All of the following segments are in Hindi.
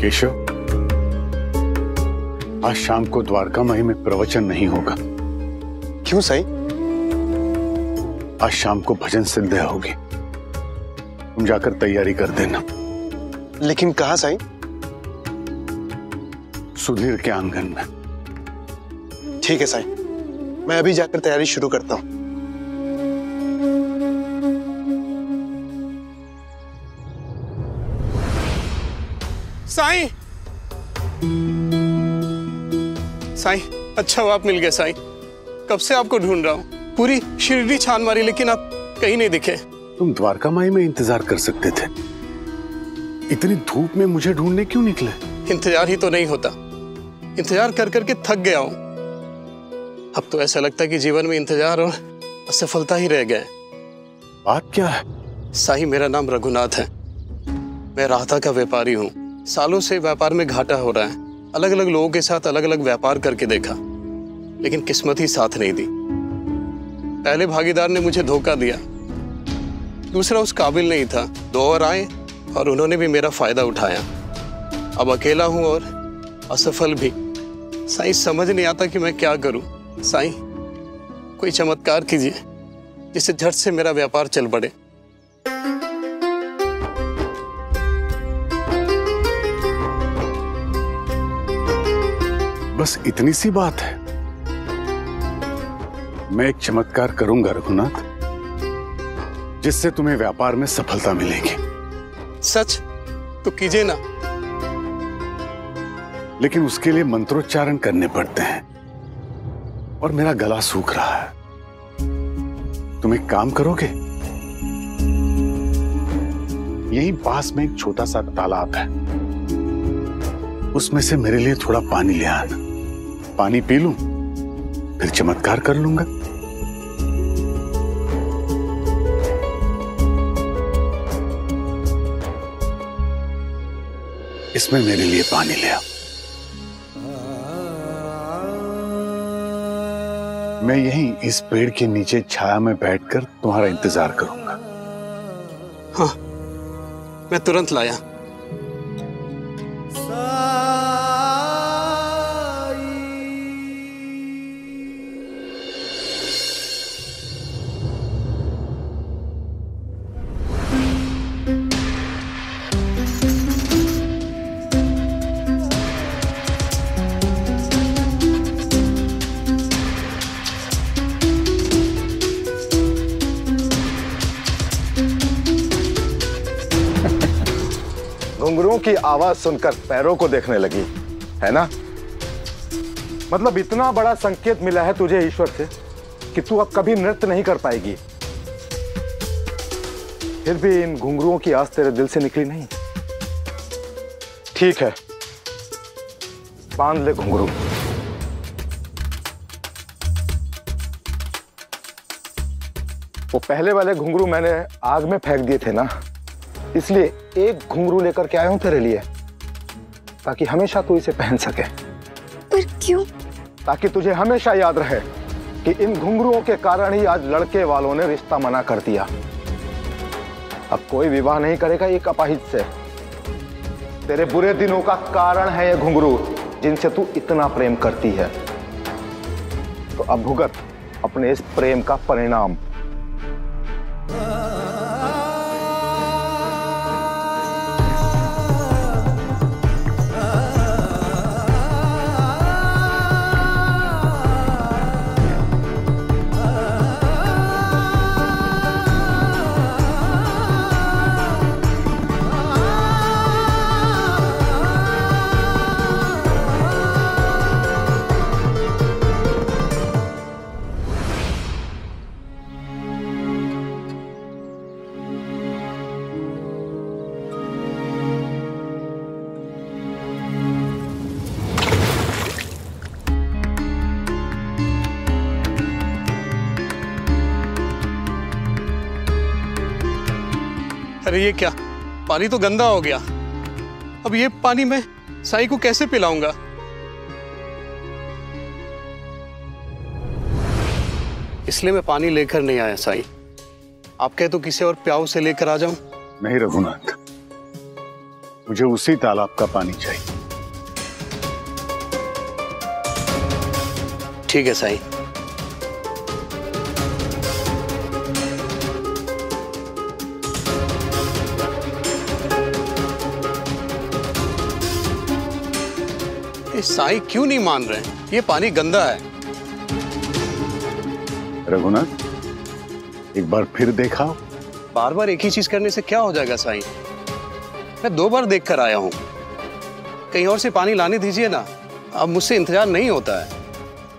केशव आज शाम को द्वारका माई में प्रवचन नहीं होगा। क्यों साई? आज शाम को भजन संध्या होगी। तुम जाकर तैयारी कर देना। लेकिन कहा साई? सुधीर के आँगन में। ठीक है साई। मैं अभी जाकर तैयारी शुरू करता हूँ। साईं। साईं अच्छा हुआ आप मिल गए साईं। कब से आपको ढूंढ रहा हूँ? पूरी शिरडी छान मारी लेकिन आप कहीं नहीं दिखे। तुम द्वारका माई में इंतज़ार कर सकते थे। इतनी धूप में मुझे ढूँढने क्यों निकले? इंतज़ार ही तो नहीं होता। इंतज़ार कर करके थक गया हूँ। अब तो ऐसा लगता है कि जीवन में इंतज़ार और असफलता ही रह गए। बात क्या है? साही मेरा नाम रघुनाथ है। मैं राहता का व्यापारी हूँ। सालों से व्यापार में घाटा हो रहा है। अलग अलग लोगों के साथ अलग अलग व्यापार करके देखा, लेकिन किस्मत ही साथ नहीं दी। पहले भागीदार ने मुझे धोखा दिया। दूसरा उस काबिल नहीं था। दो और आए, और उन्होंने भी मेरा फ़ायदा उठाया। अब अकेला हूँ और असफल भी। साईं, समझ नहीं आता कि मैं क्या करूँ। साईं, कोई चमत्कार कीजिए, जिससे झट से मेरा व्यापार चल पड़े। बस इतनी सी बात है। मैं एक चमत्कार करूँगा रघुनाथ जिससे तुम्हें व्यापार में सफलता मिलेगी। सच? तो कीजिए ना। लेकिन उसके लिए मंत्रोच्चारण करने पड़ते हैं। और मेरा गला सूख रहा है। तुम एक काम करोगे? यहीं पास में एक छोटा सा तालाब है। उसमें से मेरे लिए थोड़ा पानी ले आना। पानी पी लूँ? फिर चमत्कार कर लूँगा। इसमें मेरे लिए पानी ले आओ। मैं यहीं इस पेड़ के नीचे छाया में बैठकर तुम्हारा इंतज़ार करूँगा। हाँ मैं तुरंत लाया। घुंघरुओं की आवाज़ सुनकर पैरों को देखने लगी, है ना? मतलब इतना बड़ा संकेत मिला है तुझे ईश्वर से कि तू अब कभी नृत्य नहीं कर पाएगी। फिर भी इन घुंघरुओं की आस तेरे दिल से निकली नहीं। ठीक है, बाँध ले घुंघरू। वो पहले वाले घुंघरू मैंने आग में फेंक दिए थे ना? इसलिए एक घुंघरू लेकर के आया हूँ तेरे लिए ताकि हमेशा तू इसे पहन सके। पर क्यों? ताकि तुझे हमेशा याद रहे कि इन घुंघरुओं के कारण ही आज लड़के वालों ने रिश्ता मना कर दिया। अब कोई विवाह नहीं करेगा एक अपाहिज से। तेरे बुरे दिनों का कारण है ये घुंघरू जिनसे तू इतना प्रेम करती है। तो अब भुगत अपने इस प्रेम का परिणाम अरे ये क्या? पानी तो गंदा हो गया। अब ये पानी मैं साई को कैसे पिलाऊँगा? इसलिए मैं पानी लेकर नहीं आया साई। आप कहे तो किसी और प्याऊ से लेकर आ जाऊँ। नहीं रघुनाथ मुझे उसी तालाब का पानी चाहिए। ठीक है साईं। साईं क्यों नहीं मान रहे? ये पानी गंदा है। रघुनाथ एक बार फिर देखा बार बार एक ही चीज़ करने से क्या हो जाएगा साईं? मैं दो बार देख कर आया हूँ। कहीं और से पानी लाने दीजिए ना। अब मुझसे इंतज़ार नहीं होता है।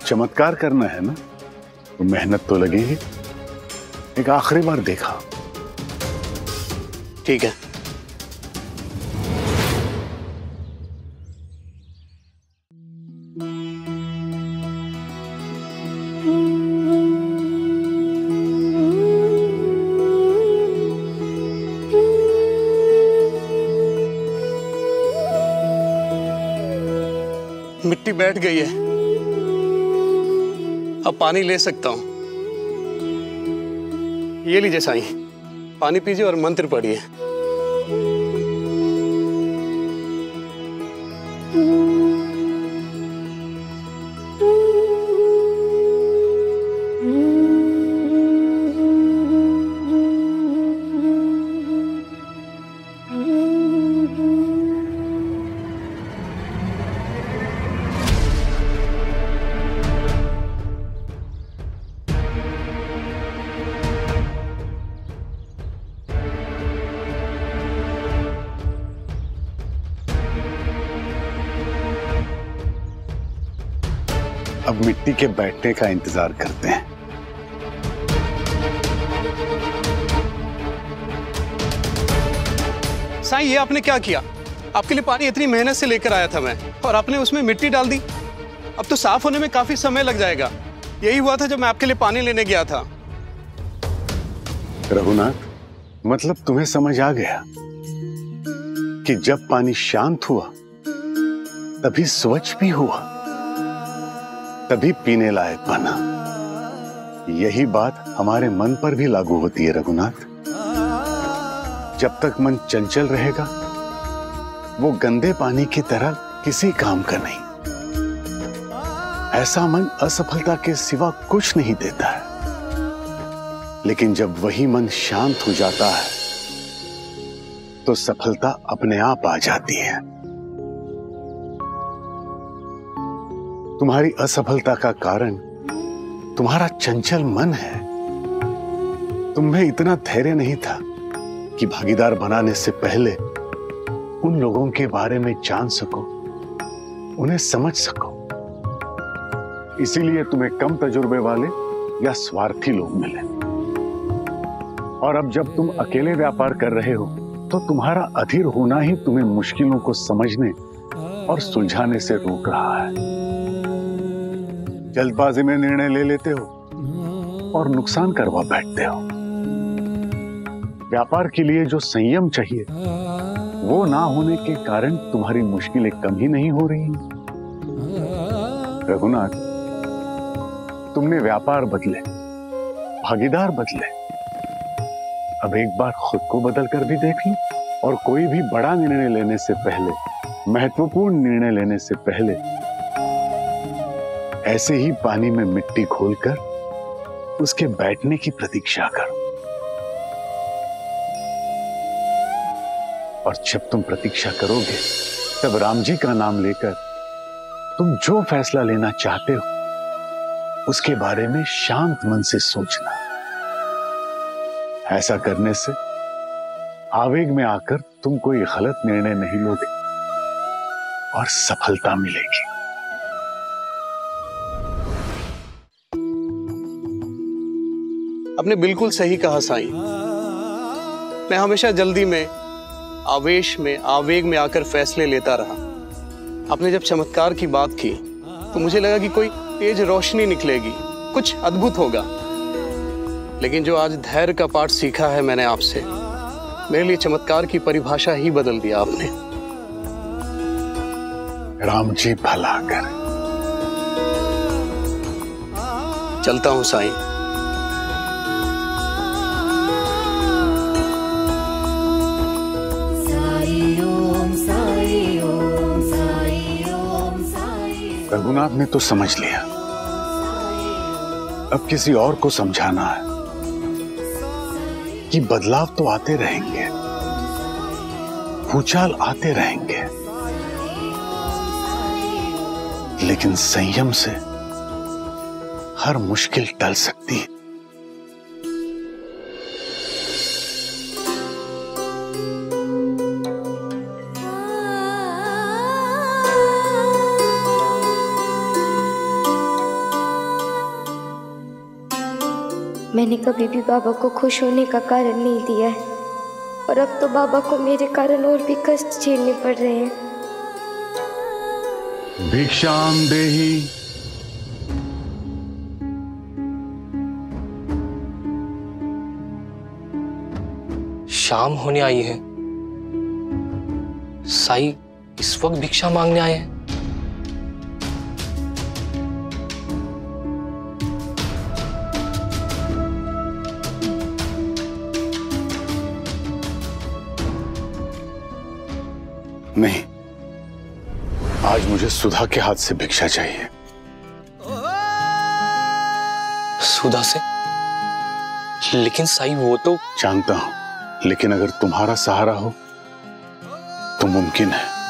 चमत्कार करना है ना? तो मेहनत तो लगेगी। एक आखिरी बार देखा ठीक है। मिट्टी बैठ गई है। अब पानी ले सकता हूँ। ये लीजिए साईं। पानी पीजिए और मंत्र पढ़िए। मिट्टी के बैठने का इंतज़ार करते हैं। साईं ये आपने क्या किया? आपके लिए पानी इतनी मेहनत से लेकर आया था मैं और आपने उसमें मिट्टी डाल दी। अब तो साफ़ होने में काफ़ी समय लग जाएगा। यही हुआ था जब मैं आपके लिए पानी लेने गया था। रघुनाथ मतलब तुम्हें समझ आ गया कि जब पानी शांत हुआ तभी स्वच्छ भी हुआ। तभी पीने लायक बना। यही बात हमारे मन पर भी लागू होती है, रघुनाथ। जब तक मन चंचल रहेगा, वो गंदे पानी की तरह किसी काम का नहीं। ऐसा मन असफलता के सिवा कुछ नहीं देता है। लेकिन जब वही मन शांत हो जाता है तो सफलता अपने आप आ जाती है। तुम्हारी असफलता का कारण, तुम्हारा चंचल मन है। तुम्हें इतना धैर्य नहीं था कि भागीदार बनाने से पहले उन लोगों के बारे में जान सको, उन्हें समझ सको। इसीलिए तुम्हें कम तजुर्बे वाले या स्वार्थी लोग मिले। और अब जब तुम अकेले व्यापार कर रहे हो तो तुम्हारा अधीर होना ही तुम्हें मुश्किलों को समझने और सुलझाने से रोक रहा है। जल्दबाजी में निर्णय ले लेते हो और नुकसान करवा बैठते हो। व्यापार के लिए जो संयम चाहिए, वो ना होने के कारण तुम्हारी मुश्किलें कम ही नहीं हो रही रघुनाथ, तुमने व्यापार बदले, भागीदार बदले। अब एक बार खुद को बदल कर भी देख लो और कोई भी बड़ा निर्णय लेने से पहले, महत्वपूर्ण निर्णय लेने से पहले ऐसे ही पानी में मिट्टी खोलकर उसके बैठने की प्रतीक्षा करो। और जब तुम प्रतीक्षा करोगे, तब राम जी का नाम लेकर तुम जो फैसला लेना चाहते हो, उसके बारे में शांत मन से सोचना। ऐसा करने से आवेग में आकर तुम कोई गलत निर्णय नहीं लोगे और सफलता मिलेगी। आपने बिल्कुल सही कहा साईं। मैं हमेशा जल्दी में, आवेश में, आवेग में आकर फैसले लेता रहा। आपने जब चमत्कार की बात की तो मुझे लगा कि कोई तेज रोशनी निकलेगी, कुछ अद्भुत होगा। लेकिन जो आज धैर्य का पाठ सीखा है मैंने आपसे, मेरे लिए चमत्कार की परिभाषा ही बदल दिया आपने। राम जी भला कर। चलता हूँ साईं। रघुनाथ ने तो समझ लिया। अब किसी और को समझाना है कि बदलाव तो आते रहेंगे, भूचाल आते रहेंगे, लेकिन संयम से हर मुश्किल टल सकती है। कभी भी बाबा को खुश होने का कारण नहीं दिया है। और अब तो बाबा को मेरे कारण और भी कष्ट झेलने पड़ रहे हैं। भिक्षाम देही। शाम होने आई है। साई इस वक्त भिक्षा मांगने आए हैं? नहीं। आज मुझे सुधा के हाथ से भिक्षा चाहिए। सुधा से? लेकिन साई वो तो जानता हूँ लेकिन अगर तुम्हारा सहारा हो तो मुमकिन है।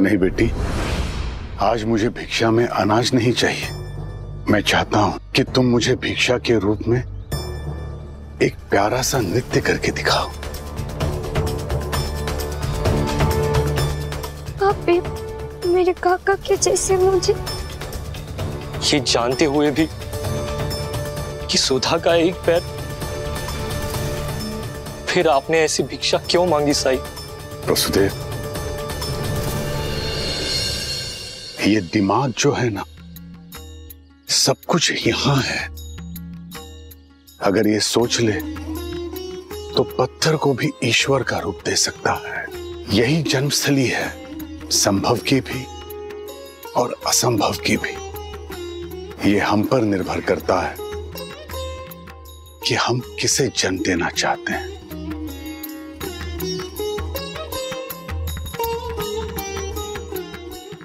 नहीं बेटी, आज मुझे भिक्षा में अनाज नहीं चाहिए। मैं चाहता हूँ कि तुम मुझे भिक्षा के रूप में एक प्यारा सा नृत्य करके दिखाओ। पापे मेरे काका के जैसे मुझे। ये जानते हुए भी कि सुधा का एक पैर। फिर आपने ऐसी भिक्षा क्यों मांगी साई? वसुदेव ये दिमाग जो है ना सब कुछ यहाँ है। अगर ये सोच ले तो पत्थर को भी ईश्वर का रूप दे सकता है। यही जन्मस्थली है। संभव की भी और असंभव की भी। ये हम पर निर्भर करता है कि हम किसे जन्म देना चाहते हैं।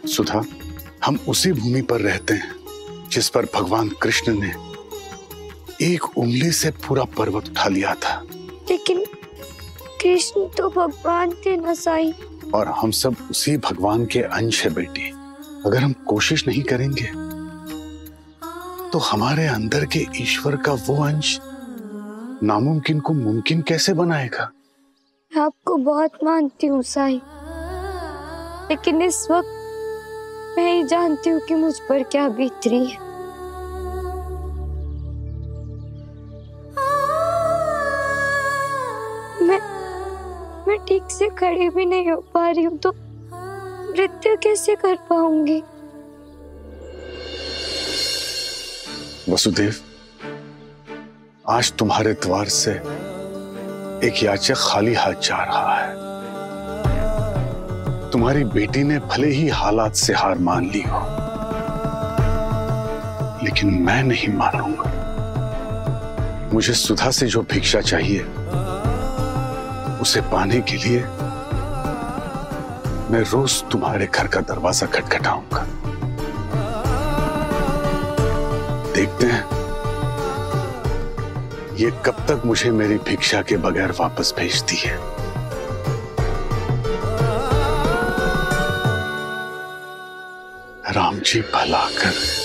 सुधा, हम उसी भूमि पर रहते हैं जिस पर भगवान कृष्ण ने एक उंगली से पूरा पर्वत उठा लिया था। लेकिन कृष्ण तो भगवान थे ना साई। और हम सब उसी भगवान के अंश है बेटी। अगर हम कोशिश नहीं करेंगे तो हमारे अंदर के ईश्वर का वो अंश नामुमकिन को मुमकिन कैसे बनाएगा? मैं आपको बहुत मानती हूँ साई, लेकिन इस वक्त मैं ही जानती हूँ कि मुझ पर क्या बीत रही है। खड़ी भी नहीं हो पा रही हूँ तो नृत्य कैसे कर पाऊँगी? वसुदेव, आज तुम्हारे द्वार से एक याचक खाली हाथ जा रहा है। तुम्हारी बेटी ने भले ही हालात से हार मान ली हो, लेकिन मैं नहीं मानूँगा। मुझे सुधा से जो भिक्षा चाहिए उसे पाने के लिए मैं रोज तुम्हारे घर का दरवाज़ा खटखटाऊँगा। देखते हैं, ये कब तक मुझे मेरी भिक्षा के बगैर वापस भेजती है। राम जी भला कर।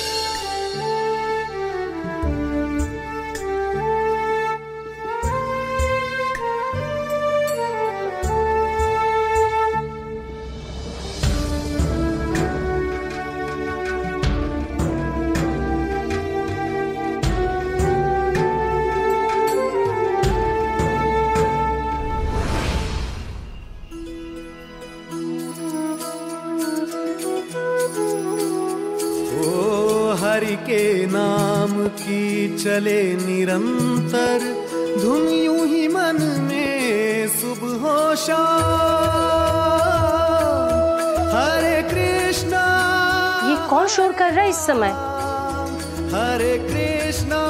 कर रहा है इस समय हरे कृष्णा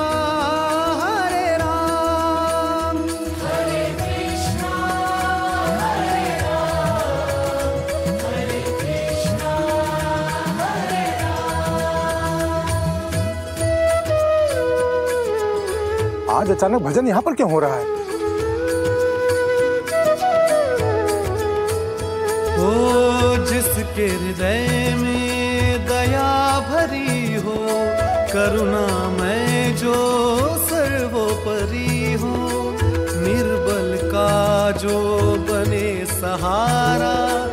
हरे राम। आज अचानक भजन यहाँ पर क्यों हो रहा है? ओ जिसके हृदय में करुणा मैं जो सर्वोपरि हो निर्बल का जो बने सहारा।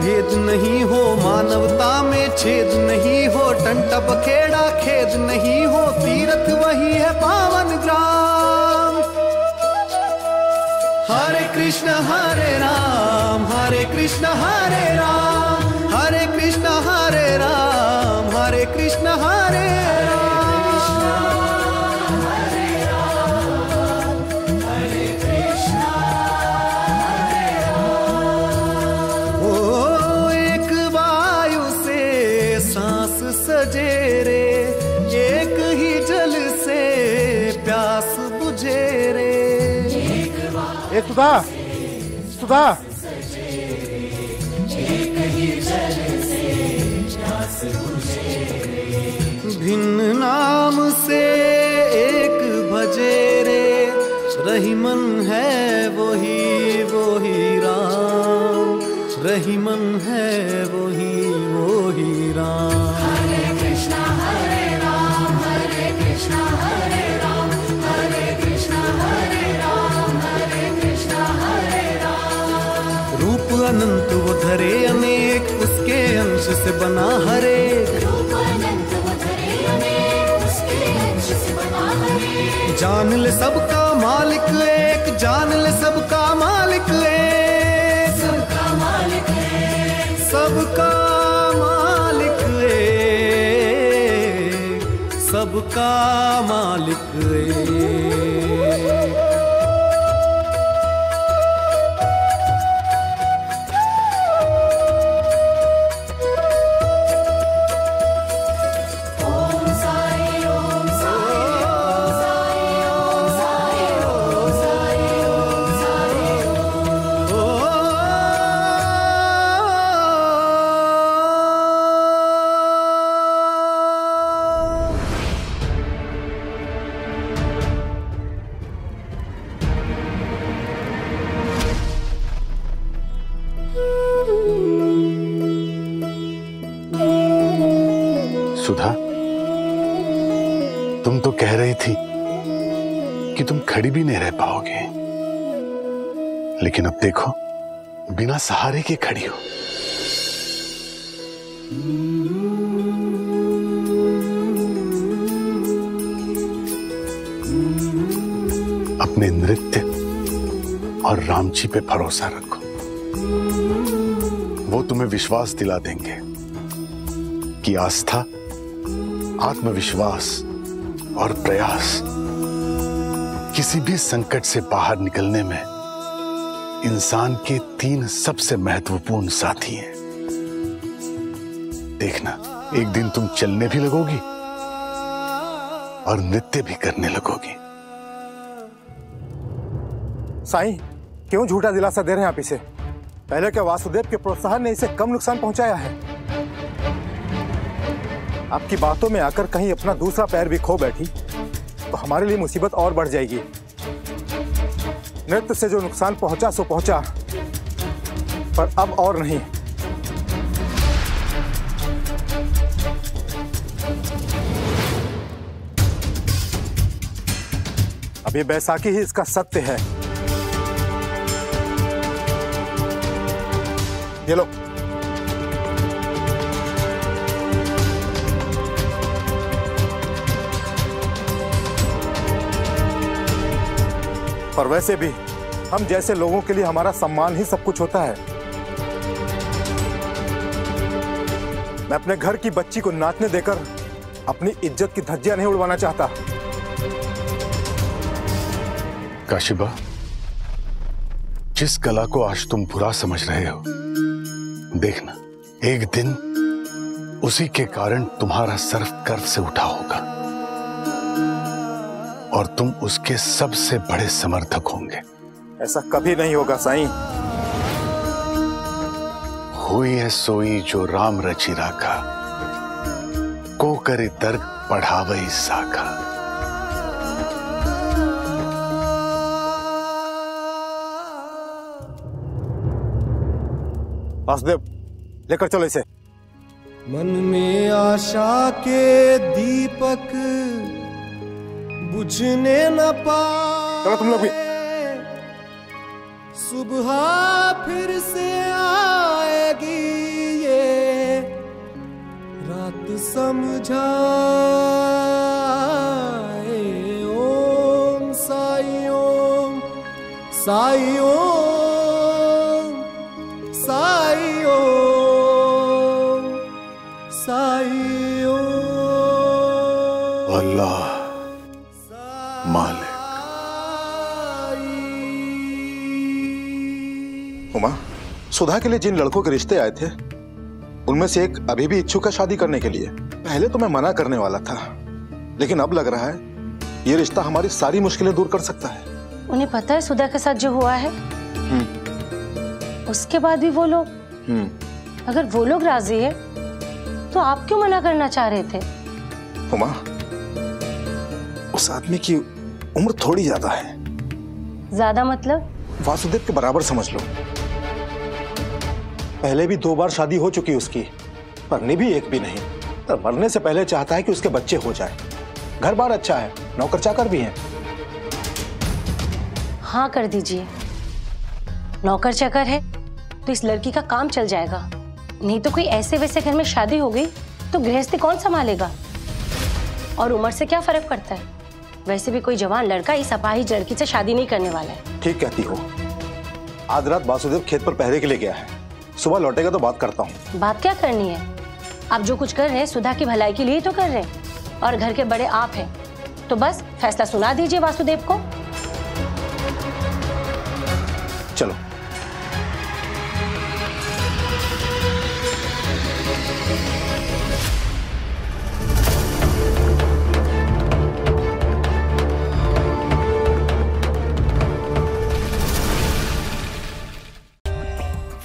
भेद नहीं हो, मानवता में छेद नहीं हो टंटा बखेड़ा खेद नहीं हो, तीर्थ वही है पावन ग्राम। हरे कृष्ण, हरे राम, हरे कृष्ण, हरे राम, हरे कृष्ण, हरे राम, हरे कृष्ण, हरे राम। ए सुधा अनंत वो धरे अनेक, उसके अंश से बना हरेक जान ले सबका मालिक एक, जान ले सबका मालिक ले सबका मालिक एक, सबका मालिक एक। कि तुम खड़ी भी नहीं रह पाओगे। लेकिन अब देखो, बिना सहारे के खड़ी हो। अपने नृत्य और रामजी पे भरोसा रखो। वो तुम्हें विश्वास दिला देंगे कि आस्था, आत्मविश्वास और प्रयास किसी भी संकट से बाहर निकलने में इंसान के तीन सबसे महत्वपूर्ण साथी हैं। देखना, एक दिन तुम चलने भी लगोगी और नृत्य भी करने लगोगी। साईं, क्यों झूठा दिलासा दे रहे हैं आप इसे? पहले के वासुदेव के प्रोत्साहन ने इसे कम नुकसान पहुँचाया है? आपकी बातों में आकर कहीं अपना दूसरा पैर भी खो बैठी। हमारे लिए मुसीबत और बढ़ जाएगी। नृत्य से जो नुकसान पहुँचा, सो पहुँचा। पर अब और नहीं। अब ये बैसाखी ही इसका सत्य है। ये लो। और वैसे भी, हम जैसे लोगों के लिए हमारा सम्मान ही सब कुछ होता है। मैं अपने घर की बच्ची को नाचने देकर अपनी इज़्ज़त की धज्जियाँ नहीं उड़वाना चाहता। काशिबा, जिस कला को आज तुम बुरा समझ रहे हो, देखना, एक दिन उसी के कारण तुम्हारा सर्फ गर्व से उठा होगा। और तुम उसके सबसे बड़े समर्थक होंगे। ऐसा कभी नहीं होगा साईं। हुई है सोई जो राम रची राखा को करे तर्क पढ़ावई साखा। वासुदेव लेकर चलो इसे। मन में आशा के दीपक बुझने न पा तुम लोग भी। सुबह फिर से आएगी ये। रात समझाए। ओम साई ओम साई ओम साई ओम साई ओम। अल्लाह। सुधा के लिए जिन लड़कों के रिश्ते आए थे उनमें से एक अभी भी इच्छुक है शादी करने के लिए। पहले तो मैं मना करने वाला था लेकिन अब लग रहा है ये रिश्ता हमारी सारी मुश्किलें दूर कर सकता है। उन्हें पता है सुधा के साथ जो हुआ है? उसके बाद भी वो लोग हम्म। अगर वो लोग राज़ी है तो आप क्यों मना करना चाह रहे थे? उमा उस आदमी की उम्र थोड़ी ज़्यादा है। ज़्यादा मतलब? वासुदेव के बराबर समझ लो। पहले भी दो बार शादी हो चुकी उसकी पढ़नी भी एक भी नहीं। पर मरने से पहले चाहता है कि उसके बच्चे हो जाए। घर बार अच्छा है नौकर चाकर भी हैं। हाँ कर दीजिए। नौकर चाकर है तो इस लड़की का काम चल जाएगा। नहीं तो कोई ऐसे वैसे घर में शादी हो गई तो गृहस्थी कौन संभालेगा? और उम्र से क्या फ़र्क पड़ता है? वैसे भी कोई जवान लड़का इस अपाहिज लड़की से शादी नहीं करने वाला है। ठीक कहती हो। आज रात वासुदेव खेत पर पहरे के लिए गया है। सुबह लौटेगा तो बात करता हूँ। बात क्या करनी है? आप जो कुछ कर रहे हैं, सुधा की भलाई के लिए तो कर रहे हैं। और घर के बड़े आप हैं। तो बस फैसला सुना दीजिए वासुदेव को।